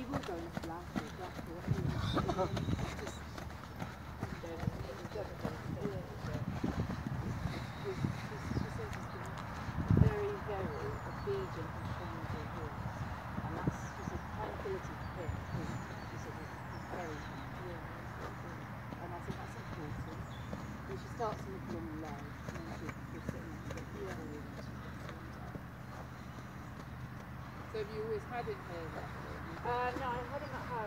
will go in black or black or. Just, he's very, very obedient and trained to horse. And that's, him is very And I think that's important. And she starts along the and. So have you always had him here? Uh, no, I had him at home,